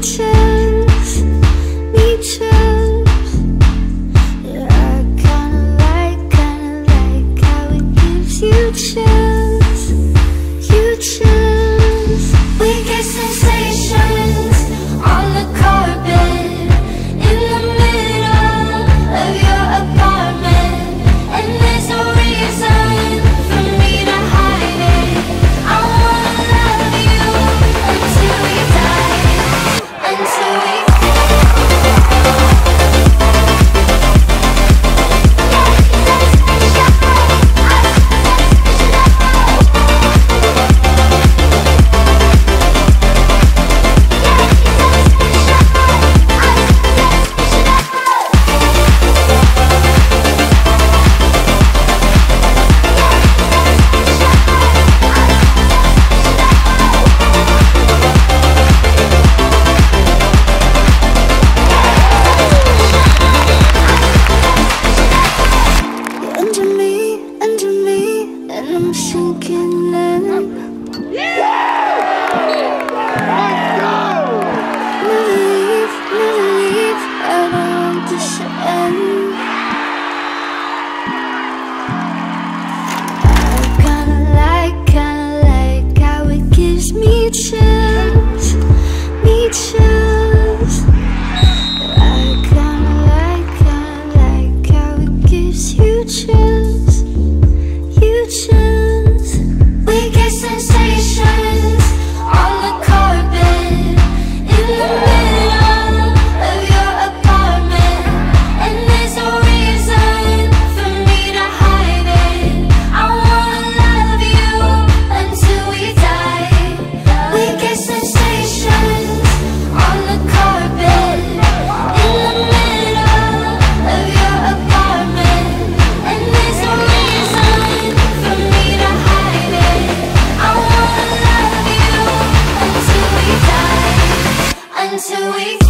change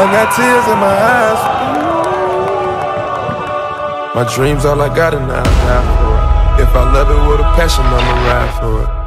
I got tears in my eyes. My dreams all I got and now. If I love it with a passion, I'ma ride for it.